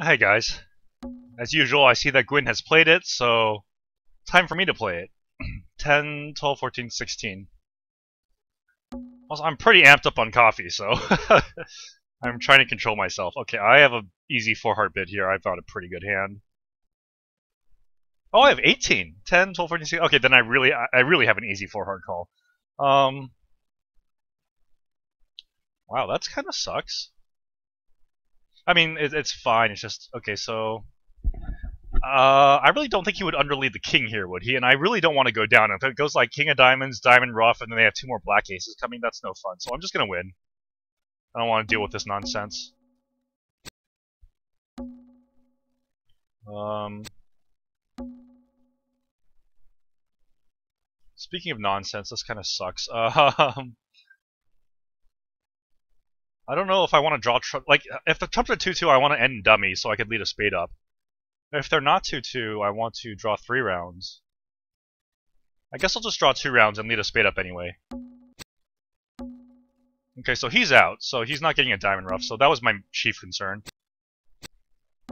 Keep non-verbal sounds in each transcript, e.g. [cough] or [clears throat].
Hey guys. As usual, I see that Gwyn has played it, so time for me to play it. [clears throat] 10, 12, 14, 16. Also, I'm pretty amped up on coffee, so [laughs] I'm trying to control myself. Okay, I have an easy 4 heart bid here. I found a pretty good hand. Oh, I have 18. 10, 12, 14, 16. Okay, then I really I really have an easy 4 heart call. Um Wow, that's kind of sucks. I mean, it, it's fine. It's just okay. So, uh, I really don't think he would underlead the king here, would he? And I really don't want to go down. If it goes like king of diamonds, diamond ruff, and then they have two more black aces coming, that's no fun. So I'm just gonna win. I don't want to deal with this nonsense. Um. Speaking of nonsense, this kind of sucks. [laughs] Um. I don't know if I want to draw like if the trumps are two two, I want to end dummy so I could lead a spade up. If they're not two two, I want to draw three rounds. I guess I'll just draw two rounds and lead a spade up anyway. Okay, so he's out, so he's not getting a diamond ruff, so that was my chief concern.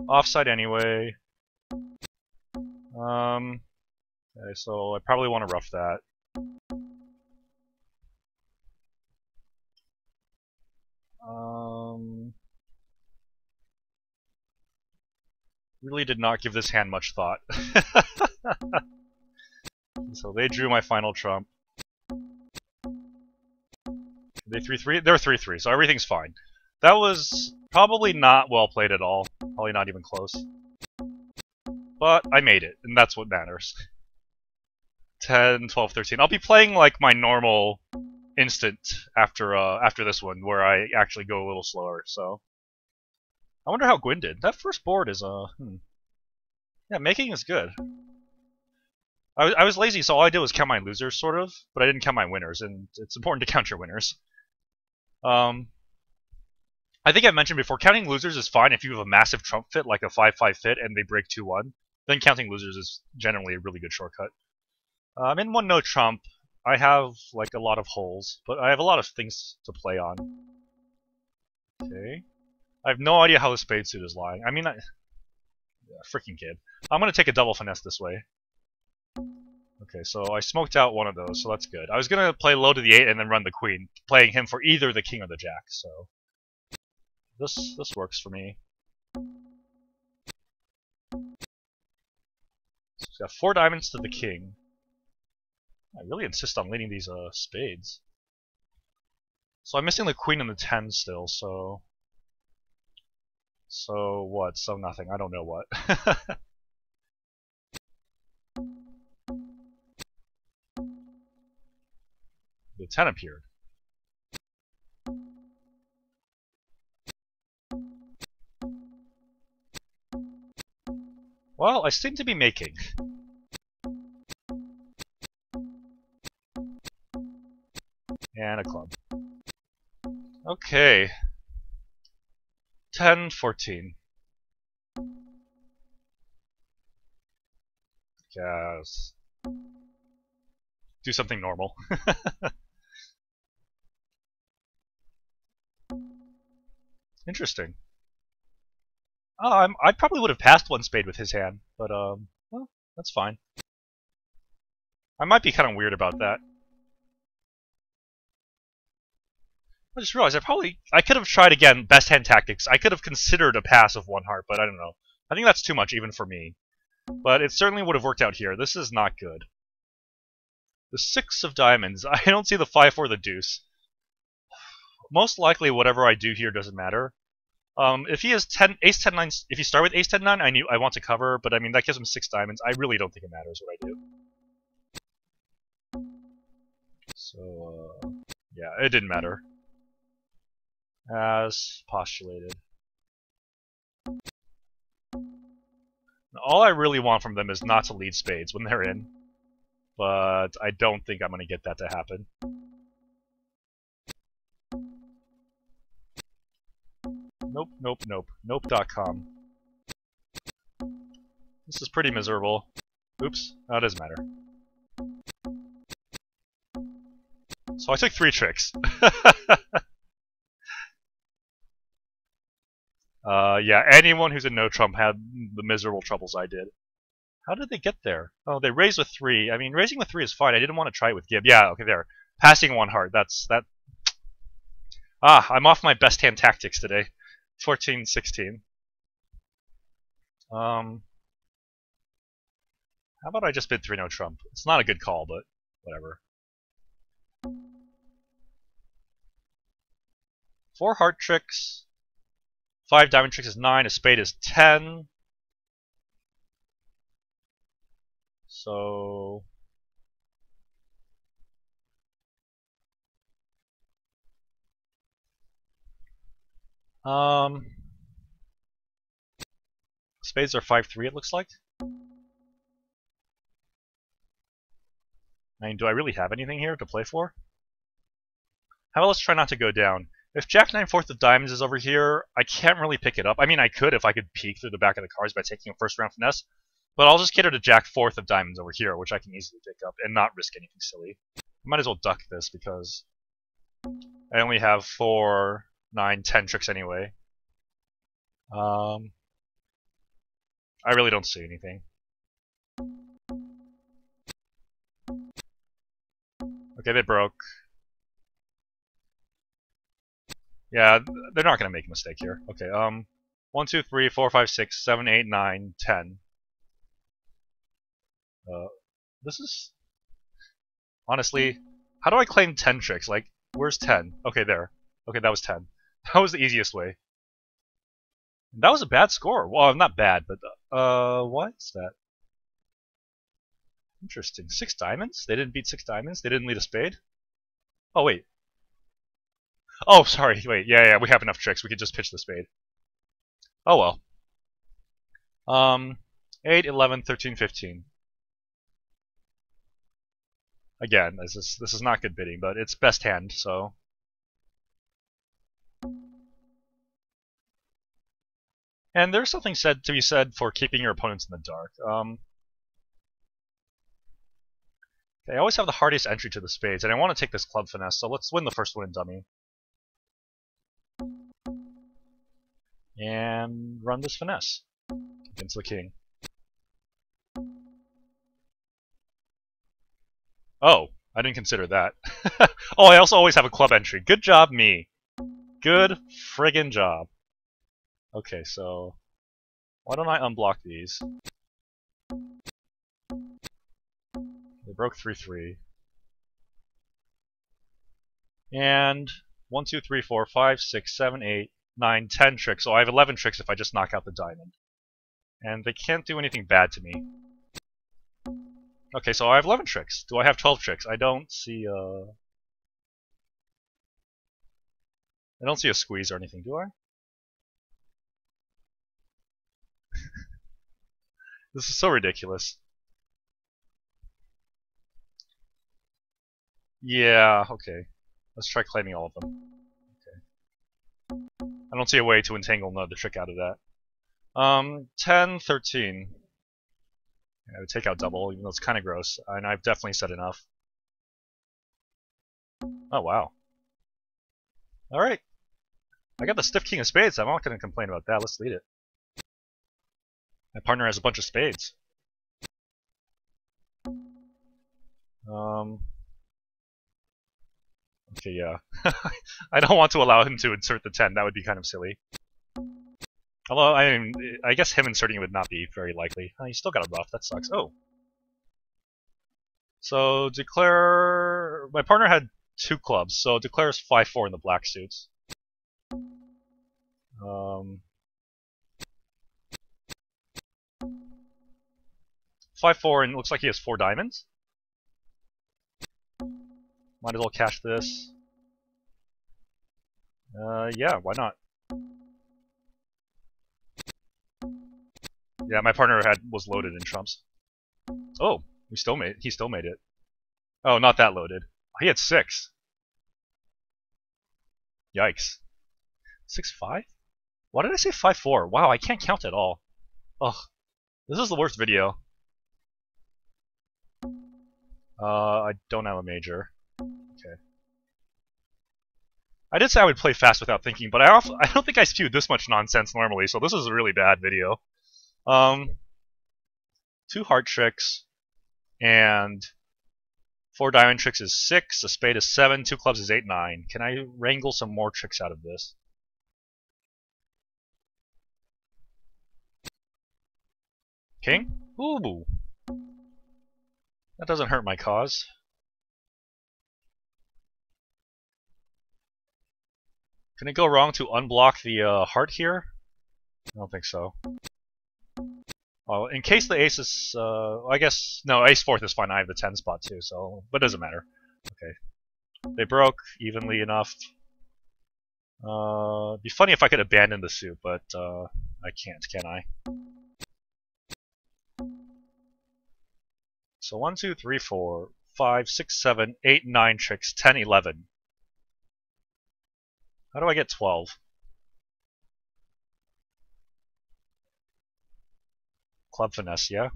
Offside anyway. Um, okay, so I probably want to ruff that. Um, really did not give this hand much thought. [laughs] so they drew my final trump. They 3-3? They're 3-3, so everything's fine. That was probably not well played at all. Probably not even close. But I made it, and that's what matters. 10, 12, 13. I'll be playing like my normal instant after uh, after this one, where I actually go a little slower. So I wonder how Gwyn did. That first board is uh, hmm. yeah, making is good. I was, I was lazy, so all I did was count my losers, sort of, but I didn't count my winners, and it's important to count your winners. Um, I think I mentioned before, counting losers is fine if you have a massive trump fit, like a 5-5 fit, and they break 2-1. Then counting losers is generally a really good shortcut. Uh, I'm in one no trump. I have like a lot of holes, but I have a lot of things to play on. Okay. I have no idea how the spade suit is lying. I mean, I... Yeah, freaking kid. I'm gonna take a double finesse this way. Okay, so I smoked out one of those, so that's good. I was gonna play low to the 8 and then run the queen, playing him for either the king or the jack, so... This, this works for me. So he's got four diamonds to the king. I really insist on leading these uh, spades. So I'm missing the queen and the 10 still, so... So what? So nothing. I don't know what. [laughs] the 10 appeared. Well, I seem to be making. Okay. 10, 14. Yes. Do something normal. [laughs] Interesting. Oh, I'm, I probably would have passed one spade with his hand, but um, well, that's fine. I might be kind of weird about that. I just realized I probably I could have tried again best hand tactics. I could have considered a pass of one heart, but I don't know. I think that's too much even for me. But it certainly would have worked out here. This is not good. The six of diamonds. [laughs] I don't see the five or the deuce. Most likely, whatever I do here doesn't matter. Um, if he has 10, ace 10 9, if you start with ace ten nine, I knew I want to cover, but I mean that gives him six diamonds. I really don't think it matters what I do. So uh, yeah, it didn't matter as postulated. All I really want from them is not to lead spades when they're in, but I don't think I'm going to get that to happen. Nope, nope, nope. Nope.com. This is pretty miserable. Oops, that doesn't matter. So I took three tricks. [laughs] Uh, yeah, anyone who's in no trump had the miserable troubles I did. How did they get there? Oh, they raised with three. I mean, raising with three is fine. I didn't want to try it with Gib. Yeah, okay, there. Passing one heart. That's that. Ah, I'm off my best hand tactics today. 14, 16. Um, how about I just bid three no trump? It's not a good call, but whatever. Four heart tricks. Five diamond tricks is nine. A spade is ten. So um spades are 5-3 it looks like. I mean, do I really have anything here to play for? How about let's try not to go down. If Jack 9 fourth of diamonds is over here, I can't really pick it up. I mean, I could if I could peek through the back of the cards by taking a first round finesse, but I'll just cater to Jack fourth of diamonds over here, which I can easily pick up and not risk anything silly. I might as well duck this because I only have four, nine, ten tricks anyway. Um, I really don't see anything. Okay, they broke. Yeah, they're not gonna make a mistake here. Okay, um, one, two, three, four, five, six, seven, eight, nine, ten. Uh, this is honestly, how do I claim ten tricks? Like, where's ten? Okay, there. Okay, that was ten. [laughs] That was the easiest way. That was a bad score. Well, not bad, but uh, what's that? Interesting. Six diamonds? They didn't beat six diamonds. They didn't lead a spade. Oh wait, Oh, sorry. Wait. Yeah, yeah. We have enough tricks. We could just pitch the spade. Oh well. Um, 8, 11, 13, 15. Again, this is this is not good bidding, but it's best hand, so. And there's something said to be said for keeping your opponents in the dark. Um, I always have the hardest entry to the spades, and I want to take this club finesse, so let's win the first one in dummy. And run this finesse against the king. Oh, I didn't consider that. [laughs] oh, I also always have a club entry. Good job, me. Good friggin' job. Okay, so why don't I unblock these? They broke 3-3. And 1, 2, 3, 4, 5, 6, 7, 8, 9, 10 tricks. So I have 11 tricks if I just knock out the diamond. And they can't do anything bad to me. Okay, so I have 11 tricks. Do I have 12 tricks? I don't see. Uh, I don't see a squeeze or anything, do I? [laughs] this is so ridiculous. Yeah, okay. Let's try claiming all of them. I don't see a way to entangle another trick out of that. Um, 10, 13. Yeah, I would take out double, even though it's kind of gross. And I've definitely said enough. Oh, wow. Alright. I got the stiff king of spades. I'm not going to complain about that. Let's lead it. My partner has a bunch of spades. Um, Okay, yeah. [laughs] I don't want to allow him to insert the 10. That would be kind of silly. Although, I mean, I guess him inserting it would not be very likely. Oh, he still got a buff. That sucks. Oh. So, declare... My partner had two clubs, so declares 5-4 in the black suits. Um... 5-4, and looks like he has four diamonds. Might as well cash this. Uh, yeah, why not? Yeah, my partner had was loaded in trumps. Oh, we still made he still made it. Oh, not that loaded. He had six. Yikes. Six five? Why did I say five four? Wow, I can't count at all. Ugh. This is the worst video. Uh, I don't have a major. I did say I would play fast without thinking, but I also I don't think I spewed this much nonsense normally, so this is a really bad video. Um, two heart tricks, and four diamond tricks is six, a spade is seven, two clubs is eight, nine. Can I wrangle some more tricks out of this? King? Ooh. That doesn't hurt my cause. Can it go wrong to unblock the uh, heart here? I don't think so. Well, in case the ace is, uh, I guess, no, ace fourth is fine. I have the 10 spot too, so, but it doesn't matter. Okay. They broke evenly enough. Uh, be funny if I could abandon the suit, but, uh, I can't, can I? So 1, 2, 3, 4, 5, 6, 7, 8, 9 tricks, 10, 11. How do I get 12? Club finesse, yeah?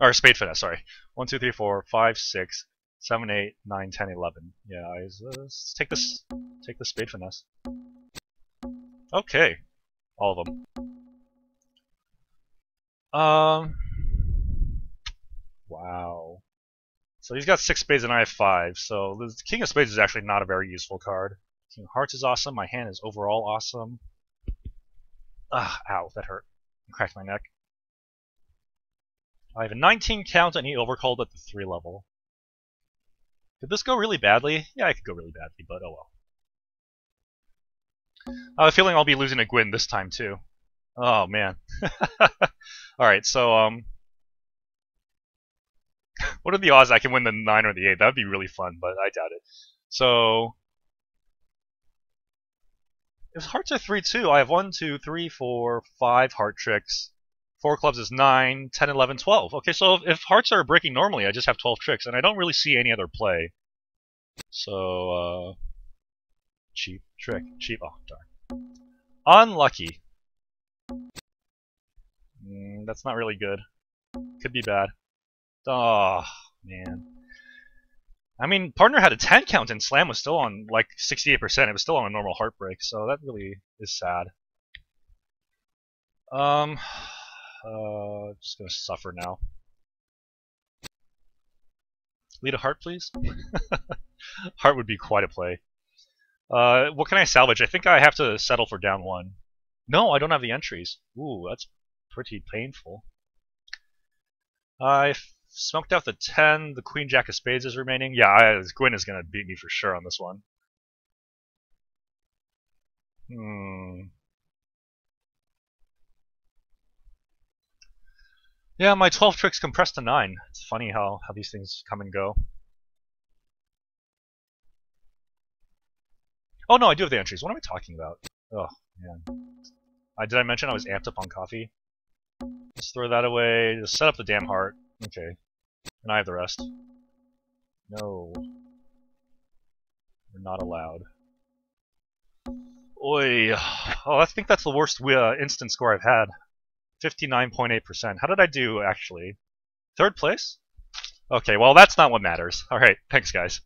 Or spade finesse, sorry. 1, 2, 3, 4, 5, 6, 7, 8, 9, 10, 11. Yeah, I, uh, let's take this, take the spade finesse. Okay. All of them. Um. Wow. So he's got six spades and I have five. So the King of Spades is actually not a very useful card. King of Hearts is awesome. My hand is overall awesome. Ah, ow, that hurt. I cracked my neck. I have a 19 count and he overcalled at the 3 level. Could this go really badly? Yeah, it could go really badly, but oh well. I have a feeling I'll be losing a Gwyn this time too. Oh man. [laughs] Alright, so um what are the odds I can win the 9 or the 8? That would be really fun, but I doubt it. So, if hearts are 3 2, I have 1, 2, 3, 4, 5 heart tricks. 4 clubs is 9, 10, 11, 12. Okay, so if, if hearts are breaking normally, I just have 12 tricks, and I don't really see any other play. So, uh, cheap trick. Cheap. Oh, darn. Unlucky. Mm, that's not really good. Could be bad. Oh, man. I mean, partner had a 10 count and Slam was still on like 68%. It was still on a normal heartbreak, so that really is sad. Um, uh, just gonna suffer now. Lead a heart, please. [laughs] heart would be quite a play. Uh, what can I salvage? I think I have to settle for down one. No, I don't have the entries. Ooh, that's pretty painful. I smoked out the 10. The Queen Jack of Spades is remaining. Yeah, I, Gwyn is going to beat me for sure on this one. Hmm. Yeah, my 12 tricks compressed to 9. It's funny how, how these things come and go. Oh no, I do have the entries. What am I talking about? Oh, man. I, did I mention I was amped up on coffee? Let's throw that away. Just set up the damn heart. Okay. And I have the rest. No. We're not allowed. Oi. Oh, I think that's the worst uh, instant score I've had. 59.8%. How did I do, actually? Third place? Okay, well, that's not what matters. Alright, thanks, guys.